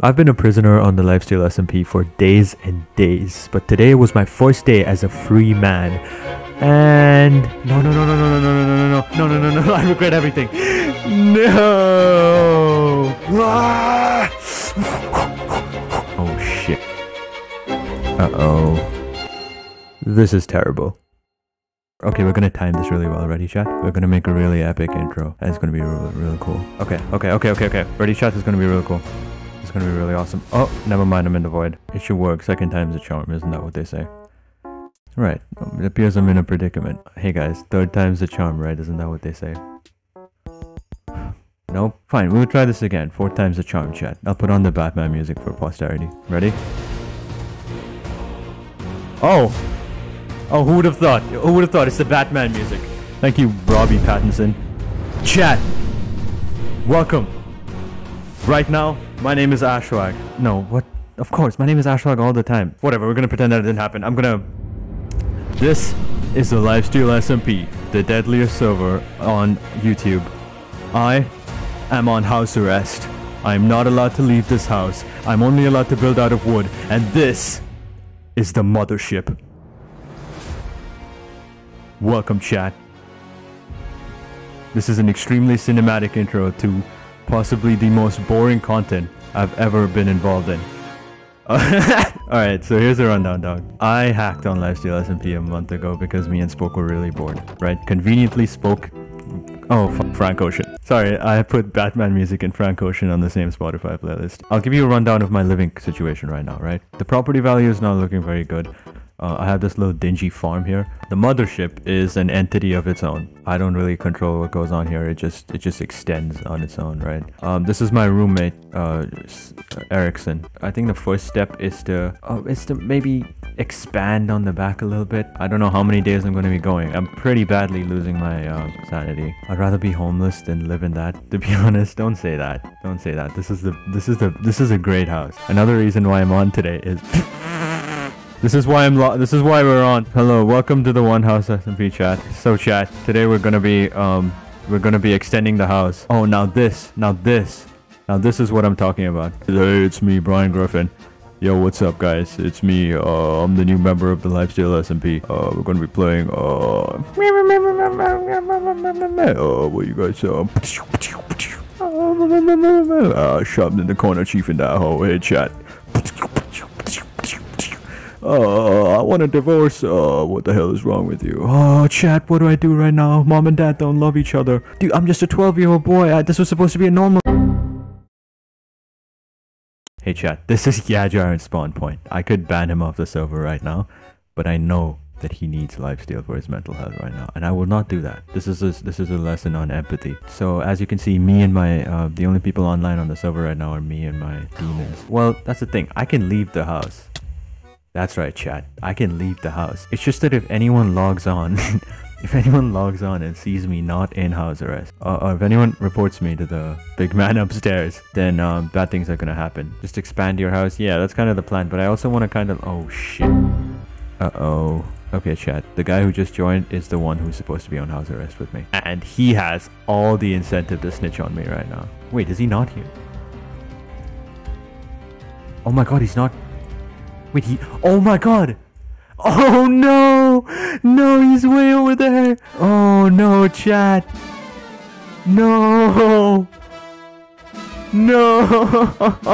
I've been a prisoner on the Lifesteal SMP for days and days, but today was my first day as a free man. And no, no, no, no, no, no, no, no, no, no, no, no, no, no! I regret everything. No! Ah! Oh shit. Uh oh. This is terrible. Okay, we're gonna time this really well. Ready, chat? We're gonna make a really epic intro. And it's gonna be really, really cool. Okay, okay, okay, okay, okay. Ready, chat? It's gonna be really cool. Gonna be really awesome. Oh, never mind. I'm in the void. It should work. Second time's a charm. Isn't that what they say? Right. It appears I'm in a predicament. Hey guys, third time's a charm, right? Isn't that what they say? No? Fine, we'll try this again. Fourth time's a charm, chat. I'll put on the Batman music for posterity. Ready? Oh! Oh, who would have thought? Who would have thought? It's the Batman music. Thank you, Robbie Pattinson. Chat! Welcome! Right now, my name is Ashswag. No, what? Of course, my name is Ashswag all the time. Whatever, we're gonna pretend that it didn't happen. I'm gonna... This is the Lifesteal SMP, the deadliest server on YouTube. I am on house arrest. I am not allowed to leave this house. I'm only allowed to build out of wood. And this is the mothership. Welcome, chat. This is an extremely cinematic intro to possibly the most boring content I've ever been involved in. Alright, so here's a rundown, dog. I hacked on Lifesteal SMP a month ago because me and Spoke were really bored, right? Conveniently Spoke... Oh, Frank Ocean. Sorry, I put Batman music and Frank Ocean on the same Spotify playlist. I'll give you a rundown of my living situation right now, right? The property value is not looking very good. Uh, I have this little dingy farm here. The mothership is an entity of its own. I don't really control what goes on here. It just it just extends on its own, right? Um, this is my roommate, uh, Erickson. I think the first step is to uh, is to maybe expand on the back a little bit. I don't know how many days I'm going to be going. I'm pretty badly losing my uh, sanity. I'd rather be homeless than live in that. To be honest, don't say that. Don't say that. This is the this is the this is a great house. Another reason why I'm on today is. This is why I'm this is why we're on. Hello, welcome to the One House SMP chat. So chat, today we're gonna be um we're gonna be extending the house. Oh now this, now this. Now this is what I'm talking about. Hey, it's me, Brian Griffin. Yo, what's up guys? It's me, uh, I'm the new member of the Lifesteal SMP. Uh, we're gonna be playing, uh... Uh, what you guys, uh... Uh, shoved in the corner, chief in that hole, hey chat. Uh, I want a divorce. Uh, what the hell is wrong with you? Oh, chat, what do I do right now? Mom and dad don't love each other. Dude, I'm just a 12 year old boy. I, this was supposed to be a normal. Hey chat, this is Yajar in spawn point. I could ban him off the server right now, but I know that he needs lifesteal for his mental health right now, and I will not do that. This is a, this is a lesson on empathy. So as you can see, me and my uh, the only people online on the server right now are me and my demons. Well, that's the thing. I can leave the house. That's right, chat. I can leave the house. It's just that if anyone logs on, if anyone logs on and sees me not in house arrest, uh, or if anyone reports me to the big man upstairs, then um, bad things are gonna happen. Just expand your house. Yeah, that's kind of the plan. But I also want to kind of. Oh shit. Uh oh. Okay, chat. The guy who just joined is the one who's supposed to be on house arrest with me, and he has all the incentive to snitch on me right now. Wait, is he not here? Oh my god, he's not Wait, he... Oh my god! Oh no! No, he's way over there! Oh no, chat! No! No!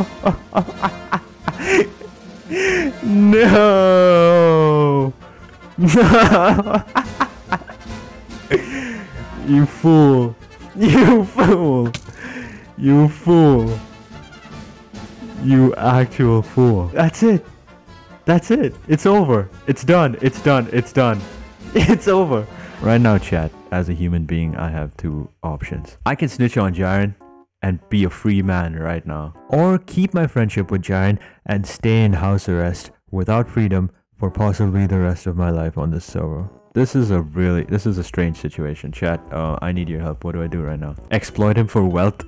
no! No! you fool! You fool! You fool! You actual fool. That's it. That's it. It's over. It's done. It's done. It's done. It's over. Right now, chat, as a human being, I have two options. I can snitch on Jaren and be a free man right now. Or keep my friendship with Jaren and stay in house arrest without freedom for possibly the rest of my life on this server. This is a really, this is a strange situation. Chat, uh, I need your help. What do I do right now? Exploit him for wealth?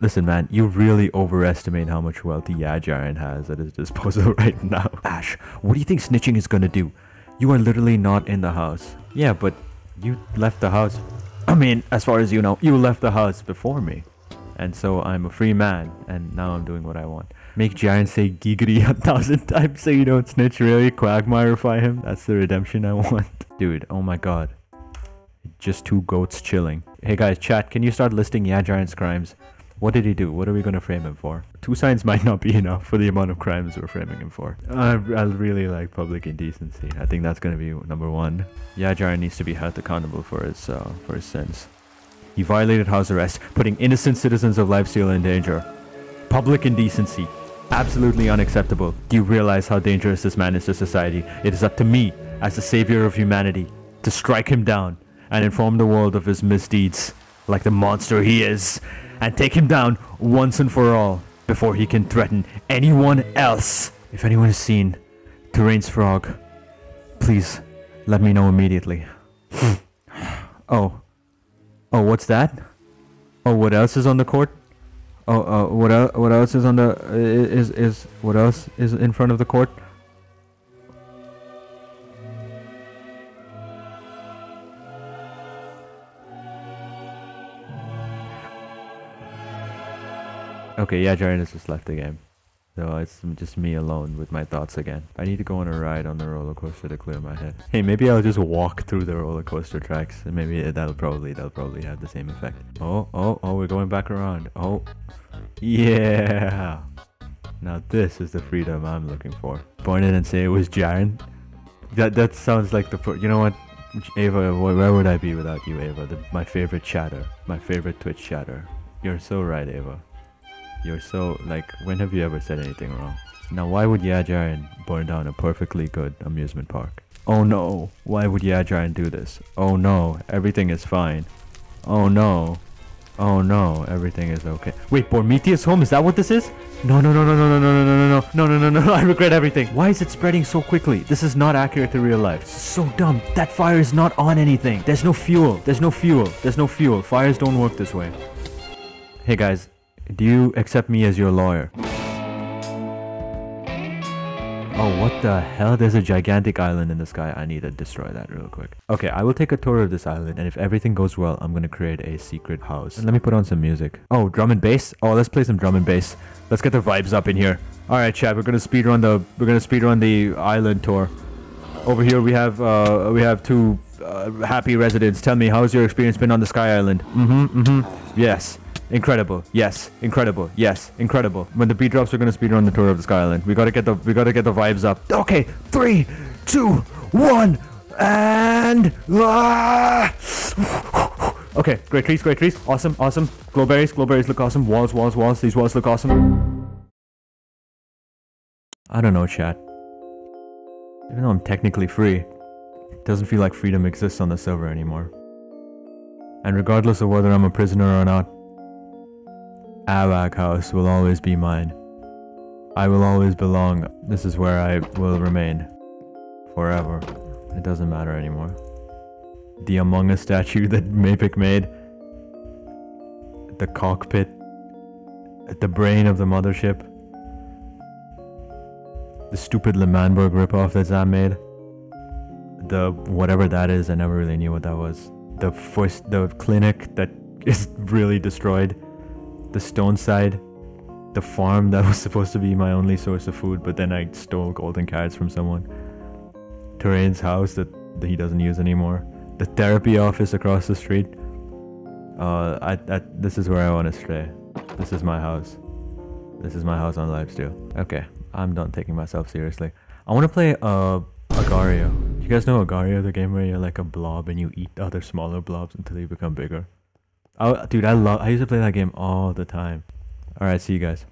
Listen, man, you really overestimate how much wealth the Yajaran has at his disposal right now. Ash, what do you think snitching is gonna do? You are literally not in the house. Yeah, but you left the house. I mean, as far as you know, you left the house before me. And so I'm a free man, and now I'm doing what I want. Make Jaren say giggity a thousand times so you don't snitch. Really quagmirefy him. That's the redemption I want. Dude, oh my god. Just two goats chilling. Hey guys, chat, can you start listing Yajaran's crimes? What did he do? What are we going to frame him for? Two signs might not be enough for the amount of crimes we're framing him for. I, I really like public indecency. I think that's going to be number one. Yajaran needs to be held accountable for his, uh, for his sins. He violated house arrest, putting innocent citizens of Lifesteal in danger. Public indecency. Absolutely unacceptable. Do you realize how dangerous this man is to society? It is up to me, as the savior of humanity, to strike him down and inform the world of his misdeeds, like the monster he is and take him down once and for all before he can threaten anyone else. If anyone has seen Terrain's frog, please let me know immediately. oh. Oh, what's that? Oh, what else is on the court? Oh, uh, what else? What else is on the is is what else is in front of the court? Okay, yeah, Jaren has just left the game. So it's just me alone with my thoughts again. I need to go on a ride on the roller coaster to clear my head. Hey, maybe I'll just walk through the roller coaster tracks and maybe that'll probably that'll probably have the same effect. Oh, oh, oh, we're going back around. Oh. Yeah. Now this is the freedom I'm looking for. Point it and say it was Jaren. That that sounds like the you know what Ava, where would I be without you, Ava? The, my favorite chatter, my favorite Twitch chatter. You're so right, Ava. You're so, like, when have you ever said anything wrong? Now, why would Yajaran burn down a perfectly good amusement park? Oh no, why would Yajaran do this? Oh no, everything is fine. Oh no. Oh no, everything is okay. Wait, Prometheus home, is that what this is? No, no, no, no, no, no, no, no, no, no, no, no, no, no, I regret everything. Why is it spreading so quickly? This is not accurate to real life. so dumb. That fire is not on anything. There's no fuel. There's no fuel. There's no fuel. Fires don't work this way. Hey guys, do you accept me as your lawyer? Oh, what the hell? There's a gigantic island in the sky. I need to destroy that real quick. Okay, I will take a tour of this island, and if everything goes well, I'm gonna create a secret house. And let me put on some music. Oh, drum and bass? Oh, let's play some drum and bass. Let's get the vibes up in here. Alright, chat, we're gonna speed run the we're gonna speed run the island tour. Over here we have uh we have two uh, happy residents. Tell me, how's your experience been on the Sky Island? Mm-hmm, mm-hmm. Yes. Incredible. Yes. Incredible. Yes. Incredible. When the beat drops, we're gonna speed run the tour of the Sky Island. We gotta get the we gotta get the vibes up. Okay. Three, two, one, and ah! Okay. Great trees. Great trees. Awesome. Awesome. Glowberries. Glowberries look awesome. Walls. Walls. Walls. These walls look awesome. I don't know, chat. Even though I'm technically free, it doesn't feel like freedom exists on the server anymore. And regardless of whether I'm a prisoner or not, Awag House will always be mine. I will always belong. This is where I will remain. Forever. It doesn't matter anymore. The Among Us statue that Mapicc made. The cockpit. The brain of the mothership. The stupid L'Manberg ripoff that Zam made. The whatever that is, I never really knew what that was. The first, the clinic that is really destroyed the stone side, the farm that was supposed to be my only source of food, but then I stole golden carrots from someone. Terrain's house that, that he doesn't use anymore. The therapy office across the street. Uh, I, I, this is where I want to stay. This is my house. This is my house on Lifesteal. Okay, I'm done taking myself seriously. I want to play uh, Agar.io. You guys know Agar.io, the game where you're like a blob and you eat other smaller blobs until you become bigger? Oh, dude, I love. I used to play that game all the time. All right, see you guys.